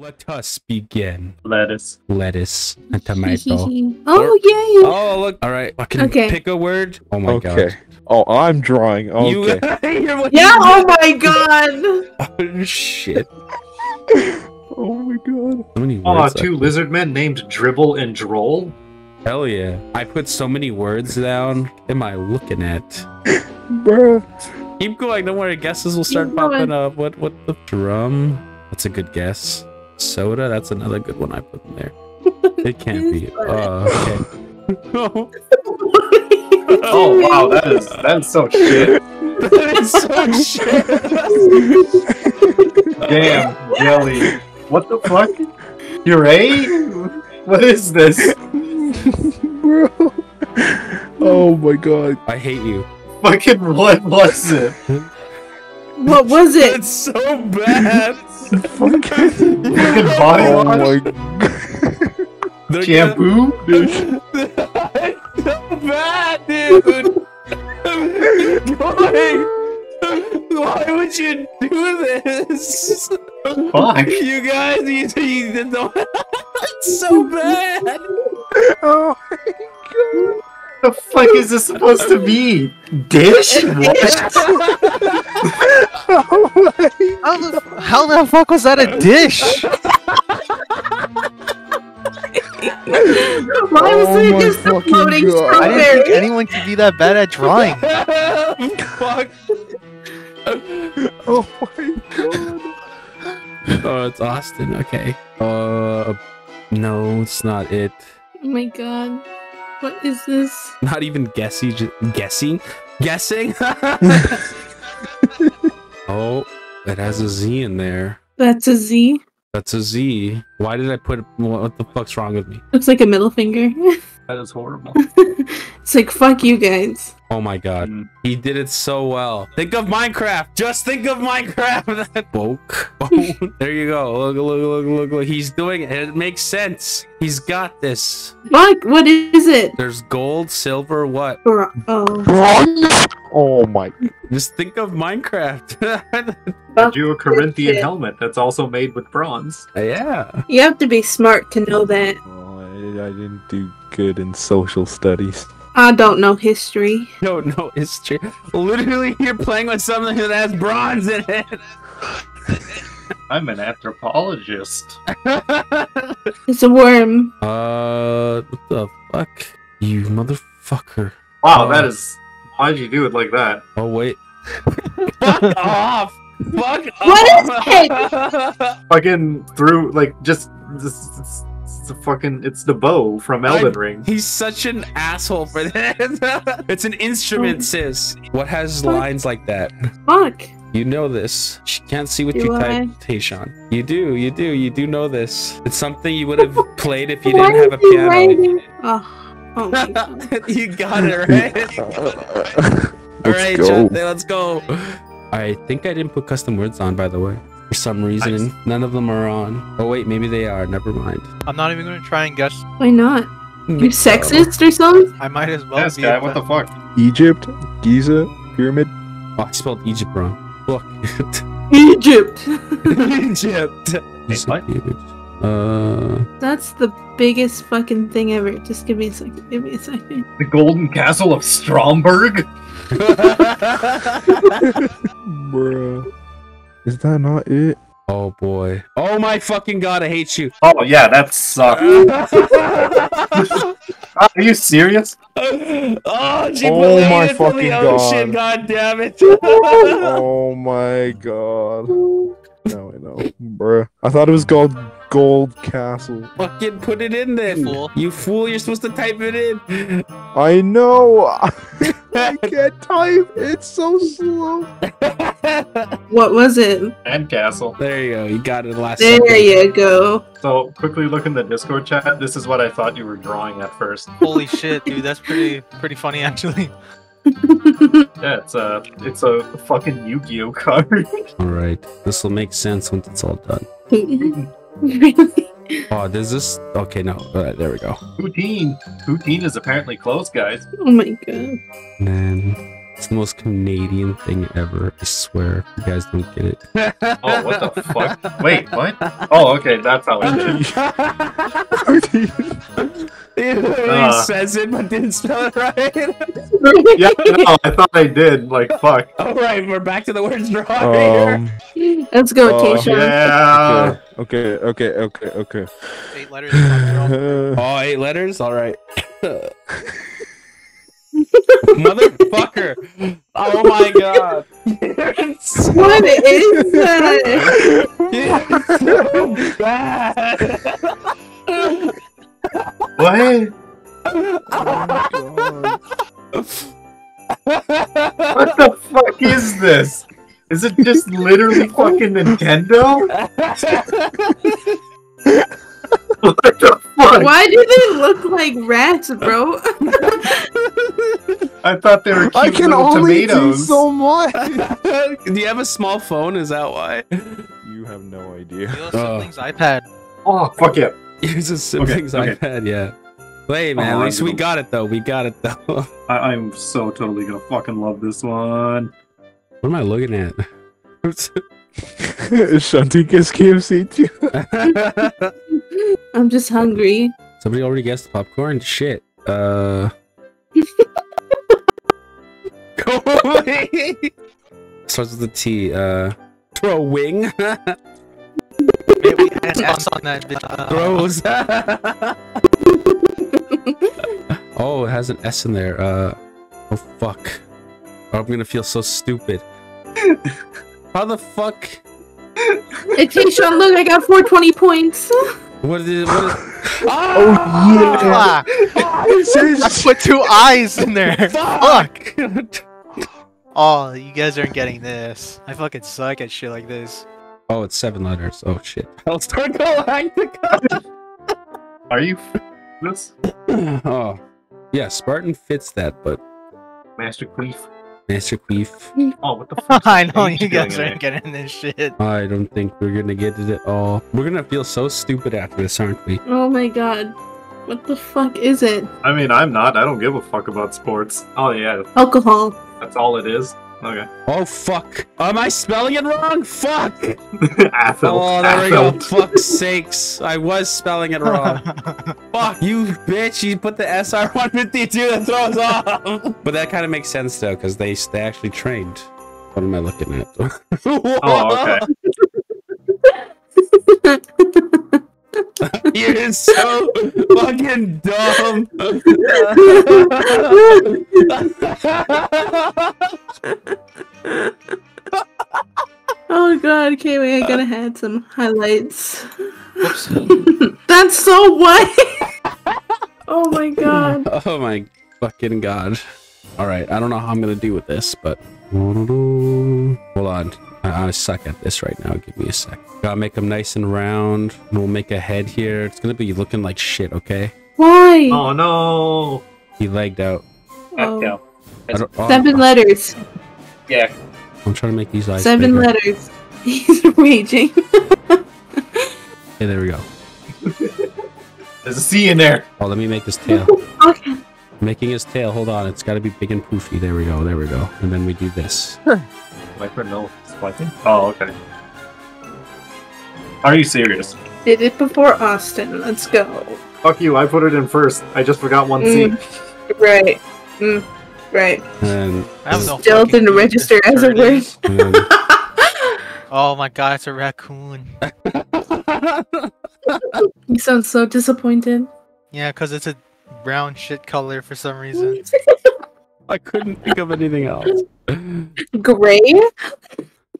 Let us begin. Lettuce. Lettuce and tomato. oh yay! Oh look! All right, I can Okay. pick a word. Oh my God. okay. Oh, I'm drawing. Okay. You, You're Yeah! you Oh my god! Oh shit! oh my god. So many Oh, words. two lizard men named Dribble and Droll. Hell yeah! I put so many words down. What am I looking at? Bruh. Keep going. Don't worry. Guesses will start Keep popping going. up. What? What the drum? That's a good guess. Soda. That's another good one I put in there. It can't be. Uh, okay. Oh wow, that is that is so shit. that is so shit. Damn, jelly. What the fuck? Puree? What is this? Bro. Oh my god. I hate you. Fucking what was it? What was it? It's so bad. Fucking. Fucking body Oh wash? my They're Shampoo? gonna- It's so bad, dude. Why? Why would you do this? Fuck. You guys, you, you did the. it's so bad. Oh What the fuck is this supposed to be? Dish? What? oh my How the, how the fuck was that a dish? Why was Oh it just a floating God. I didn't think anyone could be that bad at drawing. Fuck. Oh my god. Oh, it's Austin. Okay. Uh, no, it's not it. Oh my god. What is this? Not even guessing. Just guessing. Guessing. oh, it has a Z in there. That's a Z. That's a Z. Why did I put? What what the fuck's wrong with me? Looks like a middle finger. That is horrible. it's like fuck you guys. Oh my god, Mm. he did it so well. Think of Minecraft. Just think of Minecraft. Woke. Oh, there you go. Look, look, look, look, look. He's doing it. It makes sense. He's got this. Fuck. What is it? There's gold, silver, what? Bro- Oh. Bronze. Oh my. Just think of Minecraft. Do a Corinthian helmet that's also made with bronze. yeah. You have to be smart to know that. Oh, I, I didn't do good in social studies. I don't know history. No, no, it's true. Literally, you're playing with something that has bronze in it. I'm an anthropologist. It's a worm. uh, what the fuck? You motherfucker. Wow, Oh. that is. Why'd you do it like that? Oh, wait. Fuck off! Fuck off! What is off! Fucking through, like, just. This, it's, it's the fucking. It's the bow from Elden Ring. He's such an asshole for this. it's an instrument, hmm. sis. What has Fuck. lines like that? Fuck. You know this. She can't see what Do you I? type, Tayshawn. You do, you do, you do know this. It's something you would have played if you Why didn't have a is he piano. writing- Oh. Oh my god. you got it right. All right, go. Jonathan, let's go. I think I didn't put custom words on, by the way. For some reason, Nice. none of them are on. Oh wait, maybe they are. Never mind. I'm not even gonna try and guess. Why not? You sexist or something? I might as well Yes, be. guy, what the fuck? Egypt, Giza, pyramid. Oh, I spelled Egypt wrong. Look. Egypt. Egypt. what? Uh, That's the biggest fucking thing ever. Just give me a second. Give me a second. The Golden Castle of Stromberg? Bruh. Is that not it? oh boy. Oh my fucking god, I hate you. Oh, yeah, that sucks. Are you serious? oh, she Oh put my it from the fucking ocean, God. god damn it. oh my god. Now I know. Bruh. I thought it was called Gold Castle. Fucking put it in then. Fool. You fool, you're supposed to type it in. I know. I can't type. It's so slow. What was it? And Castle. there you go. You got it last There second. you go. So, quickly look in the Discord chat. This is what I thought you were drawing at first. Holy shit, dude, that's pretty pretty funny actually. Yeah, it's a, it's a fucking Yu-Gi-Oh card. All right. This will make sense once it's all done. Really? Oh, does this? Okay, no. All right, there we go. Poutine. Poutine is apparently closed, guys. Oh my god. Man, It's the most Canadian thing ever. I swear. You guys don't get it. Oh, what the fuck? Wait, what? Oh, okay, that's how it is. he literally Uh. says it but didn't spell it right. Yeah, no, I thought I did. Like, fuck. All right, we're back to the words draw here. um, Let's go, Oh, Keisha. Yeah. Okay, okay, okay, okay. Eight letters. girl. Oh, eight letters. All right. Motherfucker! Oh my god! You're so, What is that? you're so bad! What? Oh what the fuck is this? Is it just literally fucking Nintendo? What the fuck? Why do they look like rats, bro? I thought they were cute I can little only tomatoes. do so much. Do you have a small phone? Is that why? You have no idea. Your Oh. siblings iPad. Oh, fuck yeah. Use a siblings okay. iPad, yeah. Wait, oh, man, Oh, at least I we got it though. We got it though. I- I'm so totally gonna fucking love this one. Am I looking at? Shanti gets KFC too. I'm just hungry. Somebody already guessed the popcorn? Shit. Uh. Go away! Starts with a T. Uh. Throwing. Maybe we had an S on that. Uh, Throws. oh, it has an S in there. Uh. Oh, fuck. Oh, I'm gonna feel so stupid. How the fuck? Hey, Keisha, look, I got 420 points. What is it? What is. Oh, Ah, I put two eyes in there. Fuck! Oh, you guys aren't getting this. I fucking suck at shit like this. oh, it's seven letters. Oh shit. Battlestar Galactica. Are you this? oh, yeah. Spartan fits that, but Master Queef? Master Queef. Oh, what the fuck? I know you guys aren't getting this shit. I don't think we're gonna get it at all. We're gonna feel so stupid after this, aren't we? Oh my god. What the fuck is it? I mean, I'm not. I don't give a fuck about sports. Oh, yeah, Alcohol. that's all it is. Okay. Oh fuck! Am I spelling it wrong? Fuck! Athel. Oh, there we go. Athel. Fuck's sakes! I was spelling it wrong. Fuck you, bitch! You put the SR 152 that throws off. But that kind of makes sense though, because they they actually trained. What am I looking at? Oh, okay. You're so fucking dumb. Oh god, okay, wait, I gotta uh. add some highlights. Whoops. That's so white! oh my god. oh my fucking god. Alright, I don't know how I'm gonna do with this, but. Hold on. I, I suck at this right now. Give me a sec. Gotta make them nice and round. We'll make a head here. It's gonna be looking like shit, okay? Why? Oh, no. He legged out. Oh. I don't- oh, Seven letters. Yeah. I'm trying to make these eyes Seven bigger. letters. He's raging. Okay, there we go. There's a C in there. Oh, let me make this tail. Okay. Making his tail. Hold on. It's got to be big and poofy. There we go. There we go. And then we do this. My friend, no splicing? Oh, okay. Are you serious? Did it before Austin. Let's go. Fuck you, I put it in first. I just forgot one C. Mm. Right. Mm. Right. And I have no Still fucking didn't register as a bird word. Oh my god, it's a raccoon. You sound so disappointed. Yeah, because it's a brown shit color for some reason. I couldn't think of anything else. Gray?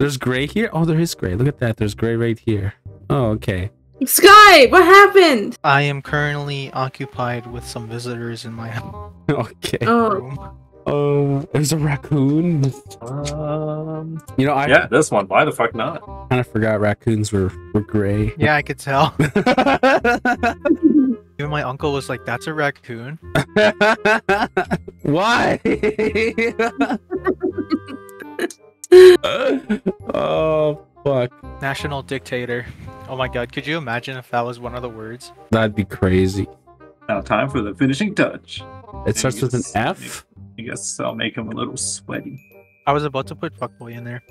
There's gray here. Oh, there is gray. Look at that. There's gray right here. Oh, okay. Sky, what happened? I am currently occupied with some visitors in my house. Okay. Oh, room. Oh, there's a raccoon. Um, You know, I yeah, this one. Why the fuck not? kind of forgot raccoons were were gray. Yeah, I could tell. Even my uncle was like, "That's a raccoon." Why? oh fuck. National dictator. Oh my god, could you imagine if that was one of the words? That'd be crazy. Now, time for the finishing touch. It starts with an F. I guess I'll make him a little sweaty. I was about to put fuckboy in there.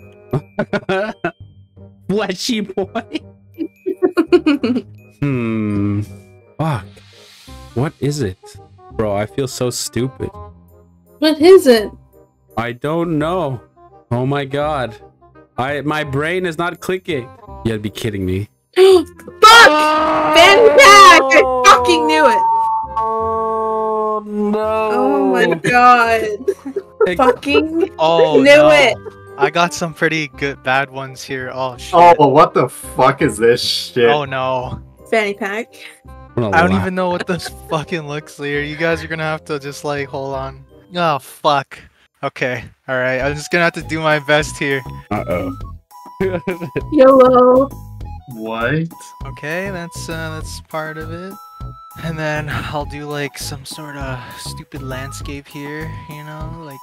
Fleshy boy. Hmm. Fuck. What is it? Bro, I feel so stupid. what is it? I don't know. Oh my god. I my brain is not clicking. You gotta be kidding me. Fuck! Fanny Pack! I fucking knew it! Oh no. Oh my god. fucking Oh knew no. it! I got some pretty good bad ones here. Oh shit. Oh, but what the fuck is this shit? Oh no. Fanny pack. I don't even know what this fucking looks like. You guys are gonna have to just like hold on. Oh fuck. Okay. Alright. I'm just gonna have to do my best here. Uh oh. YOLO. What? Okay, that's uh that's part of it. And then I'll do like some sort of stupid landscape here, you know, like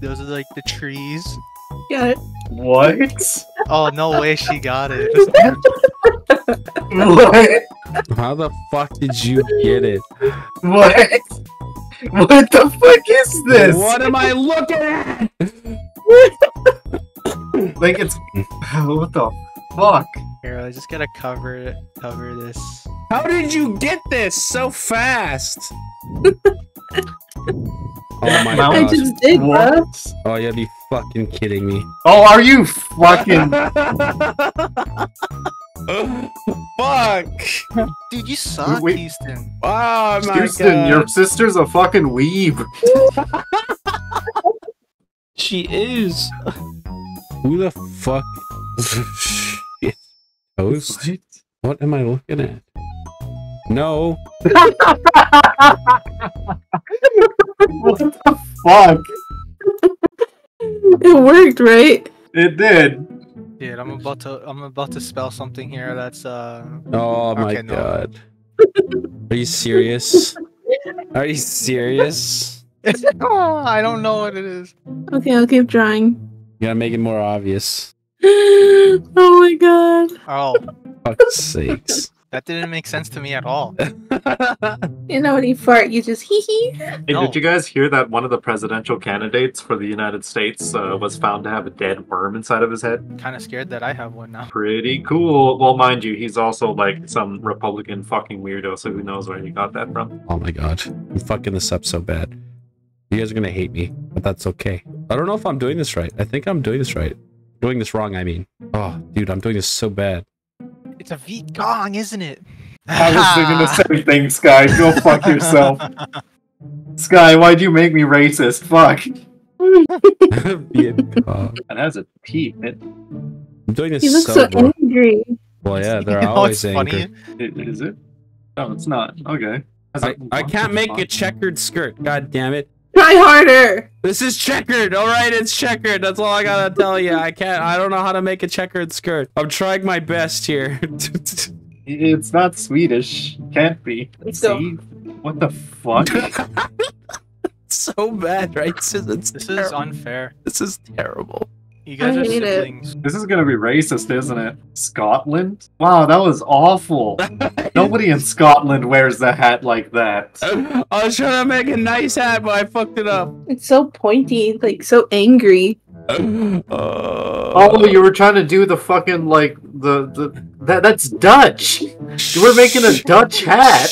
those are like the trees. Got it. What? Oh no way she got it. what? How the fuck did you get it? What? What the fuck is this? What am I looking at? Like it's what the fuck? Here, I just gotta cover it cover this. How did you get this so fast? oh my Mount- I god. just did, bro. What? Oh, you'll be fucking kidding me. Oh, are you fucking? Oh, fuck! Dude, you suck, Wait. Houston. Oh my Houston, god. your sister's a fucking weeb. She is. Who the fuck? Shit. Toast? What am I looking at? No. What the fuck? It worked, right? It did. Dude, I'm about to I'm about to spell something here that's uh Oh my Okay, no. god. Are you serious? Are you serious? I don't know what it is. Okay, I'll keep drawing. You gotta make it more obvious. oh my god. Oh, Fuck's sakes. That didn't make sense to me at all. You know when you fart, you just hee hee. Hey, No. did you guys hear that one of the presidential candidates for the United States uh, was found to have a dead worm inside of his head? Kind of scared that I have one now. Pretty cool. Well, mind you, he's also like some Republican fucking weirdo, so who knows where he got that from? oh my god. I'm fucking this up so bad. You guys are gonna hate me, but that's okay. I don't know if I'm doing this right. I think I'm doing this right. Doing this wrong, I mean. Oh, dude, I'm doing this so bad. It's a Viet Cong, isn't it? I was thinking the same thing, Sky. Go fuck yourself. Sky, why'd you make me racist? Fuck. Viet Cong. That has a teeth. It, I'm doing this He looks so, so angry. Well, yeah, You they're know always what's angry. it, is it? No, it's not. Okay. I, I can't make a checkered skirt. God damn it. Try harder. This is checkered. All right, it's checkered. That's all I gotta tell you. I can't. I don't know how to make a checkered skirt. I'm trying my best here. It's not Swedish. Can't be. Let's. See? What the fuck? so bad, right? This is, it's This is unfair. This is terrible. You guys I are hate it. this is gonna be racist, isn't it? Scotland? Wow, that was awful. Nobody in Scotland wears a hat like that. I was trying to make a nice hat, but I fucked it up. It's so pointy, like so angry. Uh, Oh, you were trying to do the fucking like the the that that's Dutch. You were making a Dutch hat.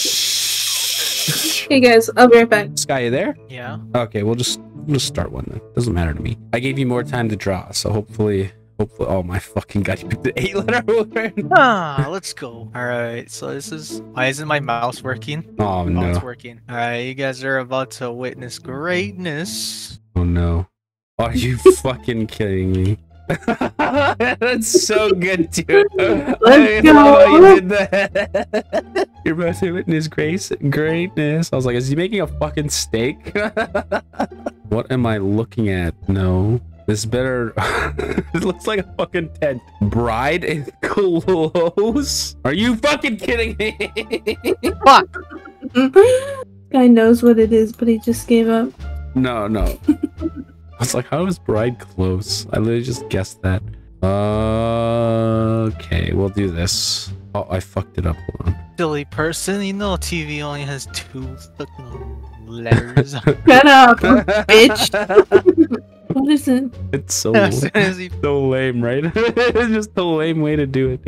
Hey guys, I'll be right back. Sky, you there? Yeah. Okay, we'll just we'll just start one then. Doesn't matter to me. I gave you more time to draw, so hopefully, hopefully. Oh my fucking god! You picked the eight-letter word. Ah, let's go. All right. So this is why isn't my mouse working? Oh Oh, no! it's working. All right, you guys are about to witness greatness. Oh no! Are you fucking kidding me? That's so good, dude. Let's love how go. You did that. You're about to witness grace, greatness. I was like, is he making a fucking steak? what am I looking at? No. This better. it looks like a fucking tent. Bride in clothes? Are you fucking kidding me? Fuck. Guy knows what it is, but he just gave up. No, no. I was like, how is bride close? I literally just guessed that. Uh, okay, we'll do this. Oh, I fucked it up. Hold on. Silly person. You know TV only has two fucking letters. Shut up, bitch. What is it? It's so as soon as he so lame, right? it's just a lame way to do it.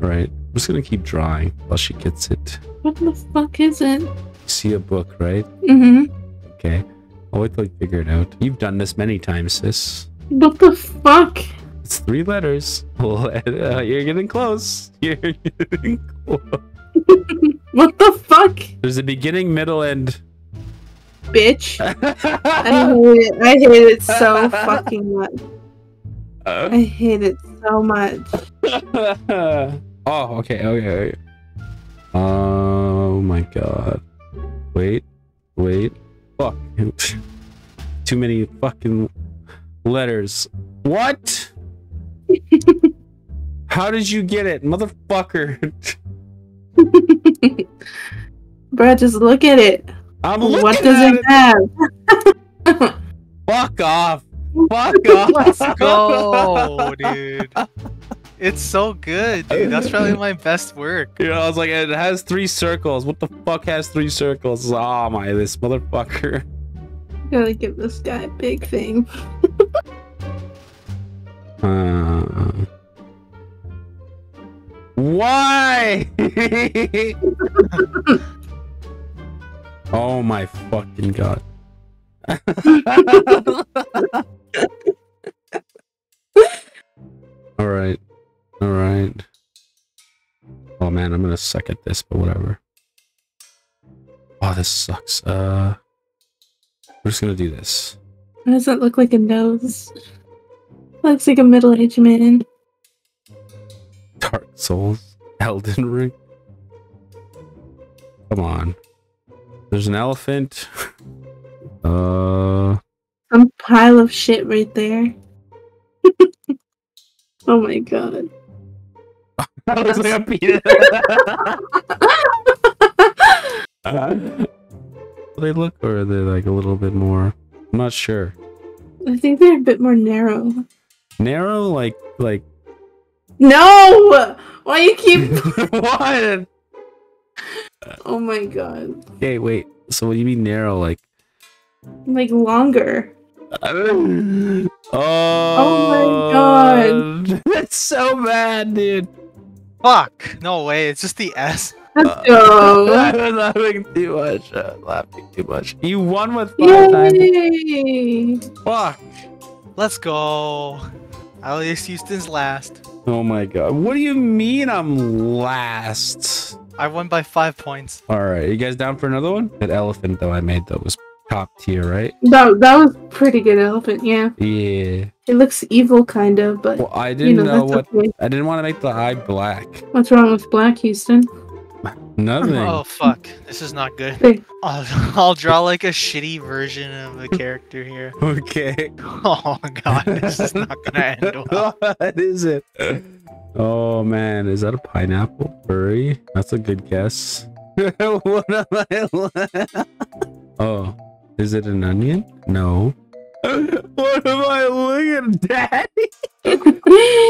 Right. I'm just gonna keep drawing while she gets it. What the fuck is it? See a book, right? Mm-hmm. Okay. I'll wait till you figure it out. You've done this many times, sis. What the fuck? It's three letters. Uh, you're getting close. You're getting close. What the fuck, There's a beginning, middle, and. bitch? I hate it. I hate it so fucking much. I hate it so much. oh, okay, okay, okay. Oh my god. Wait, wait. Fuck. Too many fucking letters. What? How did you get it, motherfucker? Bruh, just look at it. I'm looking What does at it have? Fuck off. Fuck off. Let's go, dude. It's so good, dude. That's probably my best work. You know, I was like, it has three circles. What the fuck has three circles? Oh my, this motherfucker. Gotta give this guy a big thing. Uh, why? oh my fucking god. all right. All right. Oh man, I'm gonna suck at this, but whatever. Oh, this sucks. Uh, we're just gonna do this. Why does that look like a nose? Looks like a middle-aged man. Dark Souls, Elden Ring. Come on. There's an elephant. uh, Some pile of shit right there. oh my god. that looks like a penis. they look, or are they like a little bit more? I'm not sure. I think they're a bit more narrow. Narrow, like, like No! Why you keep what? Oh my god. Okay, wait. So what do you mean narrow? Like, Like longer. oh, my God. that's so bad, dude. Fuck. No way. It's just the S. Let's go. I go. was laughing too much. Uh, laughing too much. You won with five times. Yay! Fuck. Let's go. Alias Houston's last. Oh my god. What do you mean I'm last? I won by five points. All right, you guys down for another one? That elephant though I made that was top tier, right? That, that was pretty good elephant, yeah. Yeah. It looks evil kind of, but Well, I didn't know, know that's what. okay. I didn't want to make the eye black. What's wrong with Black Houston? Nothing. Oh fuck. This is not good. I'll, I'll draw like a shitty version of a character here. Okay. Oh god, this is not gonna end well. what is it? Oh man, is that a pineapple? Furry? That's a good guess. what am I? oh, is it an onion? No. what am I looking at, Daddy?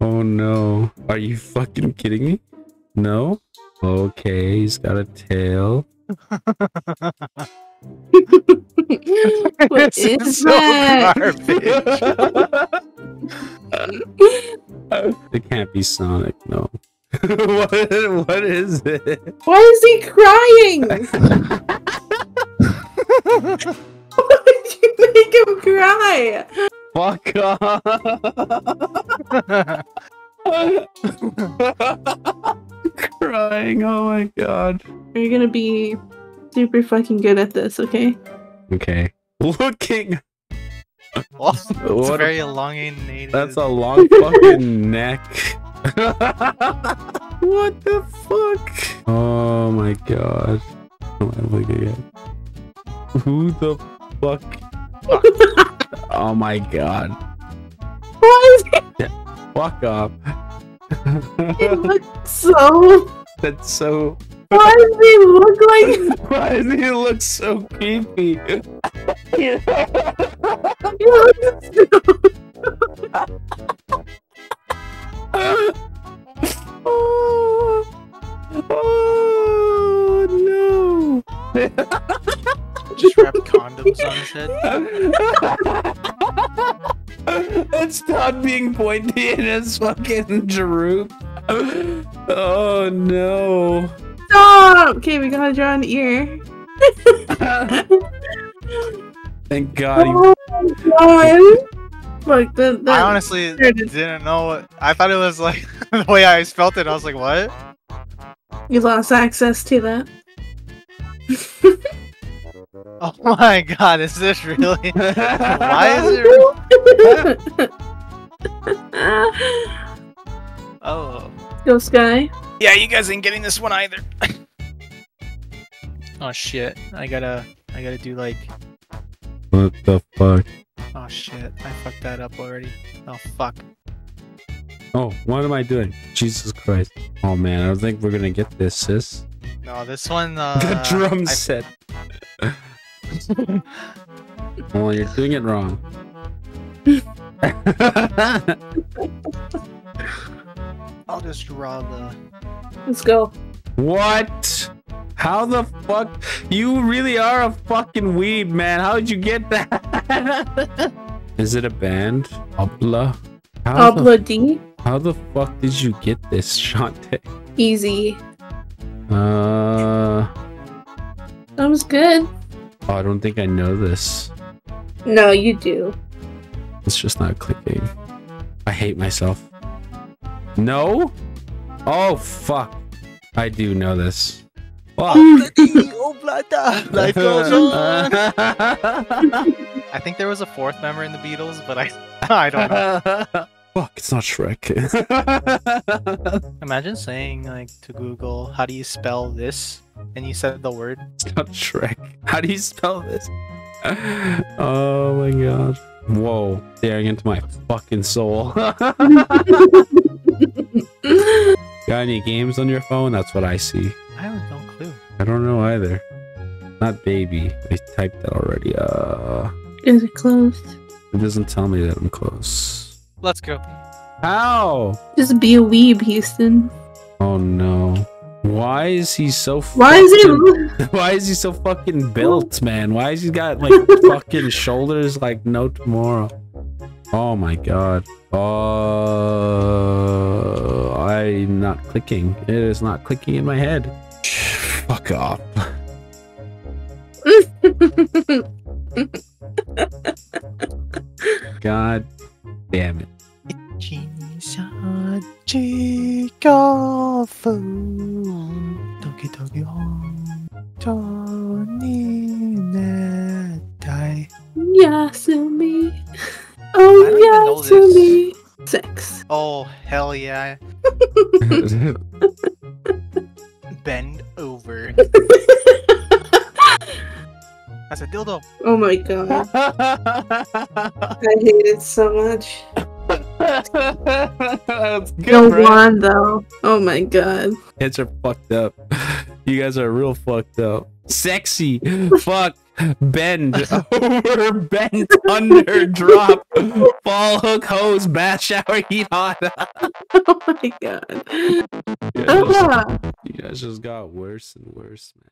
Oh no. Are you fucking kidding me? No? Okay, he's got a tail. what This is so that? garbage. it can't be Sonic, no. what, what is it? Why is he crying? Why did you make him cry? Fuck off! Crying, oh my god. You're gonna be super fucking good at this, okay? Okay. Looking! well, it's What a- very elongated. That's a long fucking neck. what the fuck? Oh my god. What am I looking at? Who the fuck? Oh my god. Why is Fuck off. he look so? That's so. Why does he look like? Why does he look so creepy? He looks so oh, oh Just wrap condoms on his head. It's Todd being pointy in his fucking droop. Oh no. Stop! Okay, we gotta draw an ear. Thank God he Oh my god! Look, the, the I honestly There it is. didn't know what. I thought it was like the way I spelt it. I was like, what? you lost access to that. Oh my god, is this really? Why is it? Oh. Go Sky. Yeah, you guys ain't getting this one either. oh shit! I gotta, I gotta do like. What the fuck? Oh shit! I fucked that up already. Oh fuck. Oh, what am I doing? Jesus Christ. Oh man, I don't think we're gonna get this, sis. No, this one. Uh, the drum I- set. well, you're doing it wrong. I'll just draw the. Let's go. what? How the fuck? You really are a fucking weeb, man. How did you get that? Is it a band? Obla? How, the, D. how the fuck did you get this, Shantae? Easy. Uh, That was good. oh, I don't think I know this. No, you do. It's just not clicking. I hate myself. No? Oh, fuck. I do know this. Fuck. oh, blada! Life goes on. I think there was a fourth member in the Beatles, but I, I don't know. Fuck, it's not Shrek. Imagine saying like to Google, "How do you spell this?" and you said the word. it's not Shrek. How do you spell this? Oh my god. Whoa, staring into my fucking soul. Got any games on your phone? That's what I see. I have no clue. I don't know either. Not baby. I typed that already. Uh, Is it closed? it doesn't tell me that I'm close. Let's go. How? Just be a weeb, Houston. Oh no. Why is he so? Why is fucking- it? Why is he so fucking built, man? Why has he got like fucking shoulders like no tomorrow? Oh my god. Uh, oh, I'm not clicking. It is not clicking in my head. Fuck off. God That's a dildo. oh my god. I hate it so much. That's good, No right? one though. Oh my god. Kids are fucked up. You guys are real fucked up. Sexy. Fuck. Bend over, bend under, drop, fall hook, hose, bath shower, heat hot. Oh my god. You guys, just, Ah. you guys just got worse and worse, man.